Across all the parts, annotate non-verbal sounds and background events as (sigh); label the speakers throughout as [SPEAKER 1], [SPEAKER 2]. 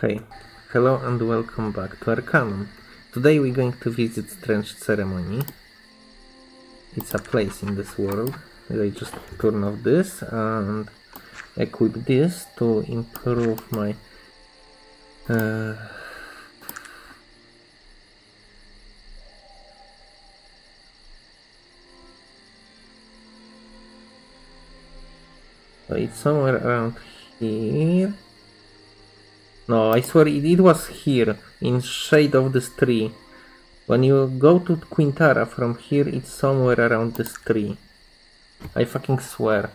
[SPEAKER 1] Hey, hello and welcome back to Arcanum. Today we're going to visit Strange Ceremony. It's a place in this world. I just turn off this and equip this to improve my uh, so it's somewhere around here no, I swear it, it was here, in shade of this tree. When you go to Quintarra from here, it's somewhere around this tree. I fucking swear.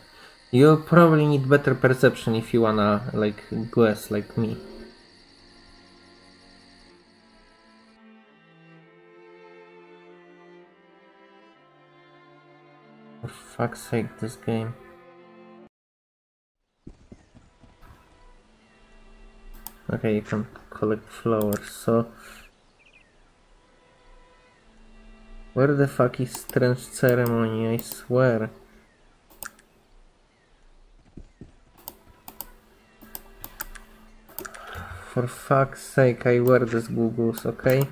[SPEAKER 1] You probably need better perception if you wanna, like, guess like me. For fuck's sake, this game. Okay, you can collect flowers, so... Where the fuck is strange ceremony, I swear. For fuck's sake, I wear these googles, okay?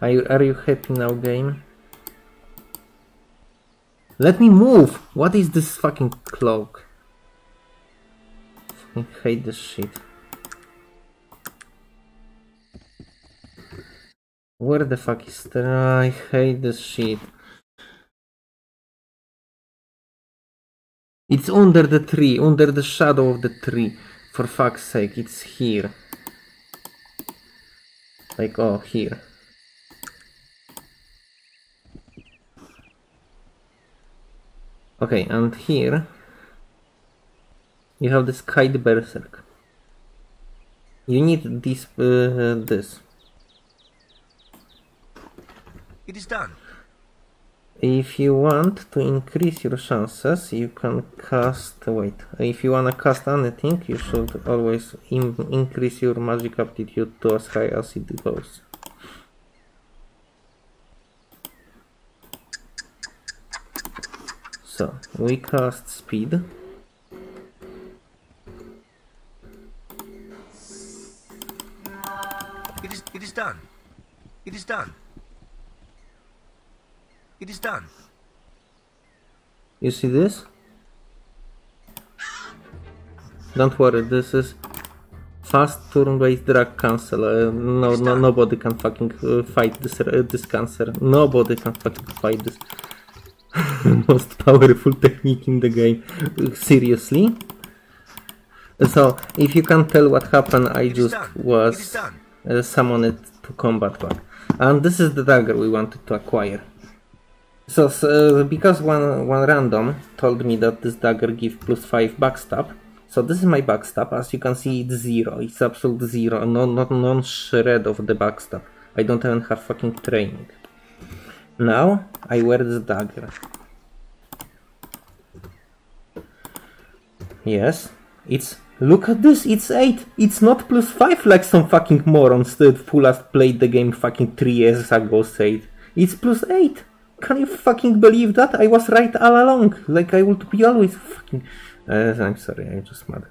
[SPEAKER 1] Are you, are you happy now, game? Let me move! What is this fucking cloak? I hate this shit. Where the fuck is that? I hate this shit. It's under the tree, under the shadow of the tree. For fuck's sake, it's here. Like, oh, here. Okay, and here you have this kite berserk. You need this, uh, this.
[SPEAKER 2] It is done.
[SPEAKER 1] If you want to increase your chances, you can cast. Wait, if you wanna cast anything, you should always in increase your magic aptitude to as high as it goes. So we cast speed.
[SPEAKER 2] It is it is done. It is done. It is done.
[SPEAKER 1] You see this? Don't worry, this is fast turn-based drag cancel. Uh, no, no, nobody can fucking uh, fight this uh, this cancer. Nobody can fucking fight this (laughs) most powerful technique in the game. seriously? So, if you can tell what happened, I just was uh, summoned to combat back. And this is the dagger we wanted to acquire. So, uh, because one, one random told me that this dagger gives plus 5 backstab, so this is my backstab, as you can see it's zero, it's absolute zero, no, not non shred of the backstab. I don't even have fucking training. Now, I wear this dagger. Yes, it's, look at this, it's 8, it's not plus 5 like some fucking morons that who last played the game fucking 3 years ago said. It's plus 8. Can you fucking believe that? I was right all along. Like I would be always fucking. Uh, I'm sorry, I'm just mad.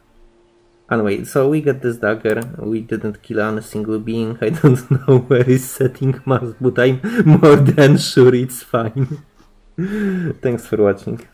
[SPEAKER 1] Anyway, so we got this dagger. We didn't kill any single being. (laughs) I don't know where is setting mass, but I'm more than sure it's fine. (laughs) Thanks for watching.